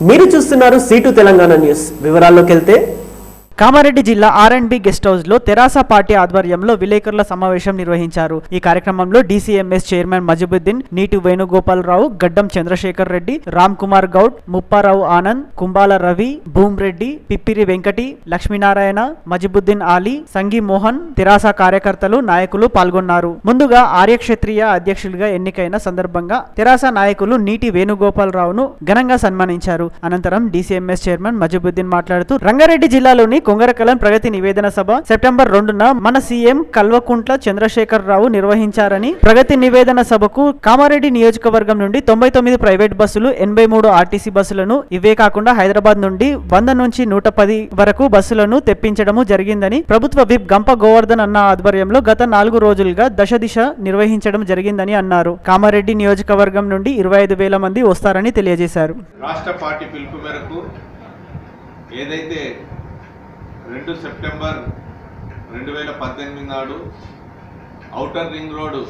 మీరు చూస్తున్నారు seat Telangana news వివరాల్లోకి వెళ్తే కామారెడ్డి జిల్లా ఆర్ అండ్ బి గెస్ట్ హౌస్లో తెరాస పార్టీ ఆధ్వర్యంలో విలేకరుల సమావేశం నిర్వహించారు. ఈ కార్యక్రమంలో డీసీఎంఎస్ చైర్మన్ మజిబుద్దీన్ నీటి వేణుగోపాలరావు గడ్డం చంద్రశేఖర్ రెడ్డి రామ్ కుమార్ గౌడ్ ముప్పారావు ఆనంద్ కుంబాల రవి భూమ్రెడ్డి పిప్పిరి వెంకటి లక్ష్మీనారాయణ మజిబుద్దీన్ ఆలీ సంగి మోహన్ తెరాస కార్యకర్తలు నాయకులు పాల్గొన్నారు. ముందుగా ఆర్యక్షత్రియ అధ్యక్షులుగా ఎన్నికైన సందర్భంగా తెరాస నాయకులు నీటి వేణుగోపాలరావును ఘనంగా సన్మానించారు. అనంతరం డీసీఎంఎస్ చైర్మన్ మజిబుద్దీన్ మాట్లాడుతూ రంగారెడ్డి జిల్లాలోని కొంగరకలం ప్రగతి నివేదన సభ. సెప్టెంబర్ రెండున మన సీఎం కల్వకుంట్ల చంద్రశేఖర్ రావు నిర్వహించారని ప్రగతి నివేదన సభకు కామారెడ్డి నియోజకవర్గం నుండి తొంభై తొమ్మిది ప్రైవేట్ బస్సులు ఎనభై మూడు ఆర్టీసీ బస్సులను ఇవే కాకుండా హైదరాబాద్ నుండి వంద నుంచి నూట పది వరకు బస్సులను తెప్పించడము జరిగిందని ప్రభుత్వ విప్ గంప గోవర్ధన్ అన్న ఆధ్వర్యంలో గత నాలుగు రోజులుగా దశ దిశ నిర్వహించడం జరిగిందని అన్నారు. కామారెడ్డి నియోజకవర్గం నుండి ఇరవై ఐదు వేల మంది వస్తారని తెలియజేశారు. రాష్ట్ర పార్టీ పిలుపు మేరకు ఏదైతే రెండు సెప్టెంబర్ రెండు వేల పద్దెనిమిది నాడు ఔటర్ రింగ్ రోడ్డు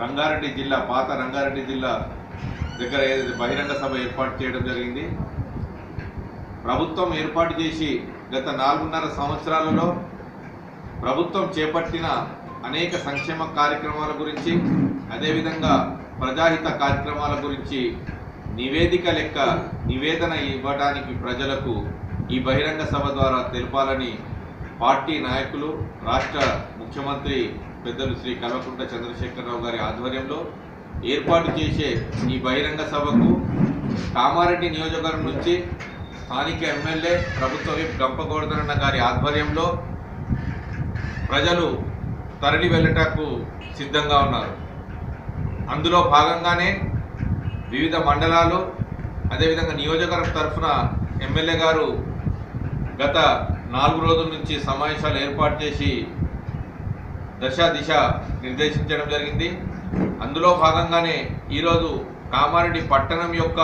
రంగారెడ్డి జిల్లా పాత రంగారెడ్డి జిల్లా దగ్గర ఏదైతే బహిరంగ సభ ఏర్పాటు చేయడం జరిగింది. ప్రభుత్వం ఏర్పాటు చేసి గత నాలుగున్నర సంవత్సరాలలో ప్రభుత్వం చేపట్టిన అనేక సంక్షేమ కార్యక్రమాల గురించి అదేవిధంగా ప్రజాహిత కార్యక్రమాల గురించి నివేదిక లెక్క నివేదన ఇవ్వడానికి ప్రజలకు ఈ బహిరంగ సభ ద్వారా తెలపాలని పార్టీ నాయకులు రాష్ట్ర ముఖ్యమంత్రి పెద్దలు శ్రీ కల్వకుంట్ల చంద్రశేఖరరావు గారి ఆధ్వర్యంలో ఏర్పాటు చేసే ఈ బహిరంగ సభకు కామారెడ్డి నియోజకవర్గం నుంచి స్థానిక ఎమ్మెల్యే ప్రభుత్వ విప్ గంపగోవర్ధనన్న గారి ఆధ్వర్యంలో ప్రజలు తరలి వెళ్ళటకు సిద్ధంగా ఉన్నారు. అందులో భాగంగానే వివిధ మండలాలు అదేవిధంగా నియోజకవర్గం తరఫున ఎమ్మెల్యే గారు గత నాలుగు రోజుల నుంచి సమావేశాలు ఏర్పాటు చేసి దశ దిశ నిర్దేశించడం జరిగింది. అందులో భాగంగానే ఈరోజు కామారెడ్డి పట్టణం యొక్క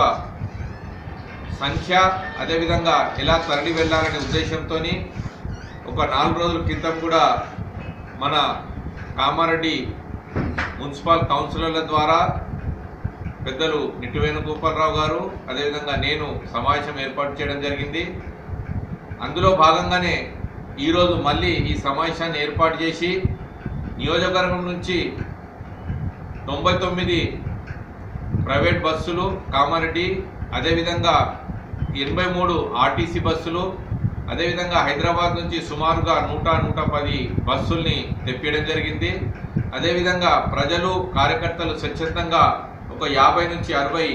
సంఖ్య అదేవిధంగా ఎలా తరలి వెళ్ళాలనే ఉద్దేశంతో ఒక నాలుగు రోజుల క్రితం కూడా మన కామారెడ్డి మున్సిపల్ కౌన్సిలర్ల ద్వారా పెద్దలు నిట్టువేణుగోపాలరావు గారు అదేవిధంగా నేను సమావేశం ఏర్పాటు చేయడం జరిగింది. అందులో భాగంగానే ఈరోజు మళ్ళీ ఈ సమావేశాన్ని ఏర్పాటు చేసి నియోజకవర్గం నుంచి తొంభై తొమ్మిది ప్రైవేట్ బస్సులు కామారెడ్డి అదేవిధంగా ఎనభై మూడు ఆర్టీసీ బస్సులు అదేవిధంగా హైదరాబాద్ నుంచి సుమారుగా నూట నూట పది బస్సుల్ని తెప్పించడం జరిగింది. అదేవిధంగా ప్రజలు కార్యకర్తలు స్వచ్ఛందంగా ఒక యాభై నుంచి అరవై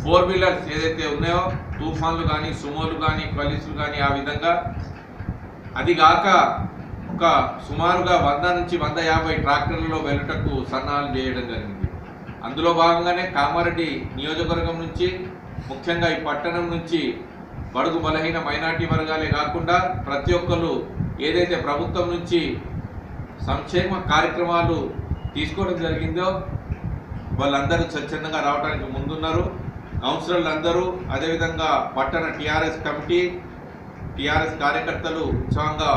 ఫోర్ వీలర్స్ ఏదైతే ఉన్నాయో తుఫాన్లు కానీ సుమోలు కానీ కలిసులు కానీ ఆ విధంగా. అది కాక ఒక సుమారుగా వంద నుంచి వంద యాభై ట్రాక్టర్లలో వెళ్ళటకు సన్నాహాలు చేయడం జరిగింది. అందులో భాగంగానే కామారెడ్డి నియోజకవర్గం నుంచి ముఖ్యంగా ఈ పట్టణం నుంచి బడుగు బలహీన మైనార్టీ వర్గాలే కాకుండా ప్రతి ఒక్కరు ఏదైతే ప్రభుత్వం నుంచి సంక్షేమ కార్యక్రమాలు తీసుకోవడం జరిగిందో వాళ్ళందరూ స్వచ్ఛందంగా రావడానికి ముందున్నారు. కౌన్సిలర్లు అందరూ అదేవిధంగా పట్టణ టీఆర్ఎస్ కమిటీ టీఆర్ఎస్ కార్యకర్తలు ఉత్సాహంగా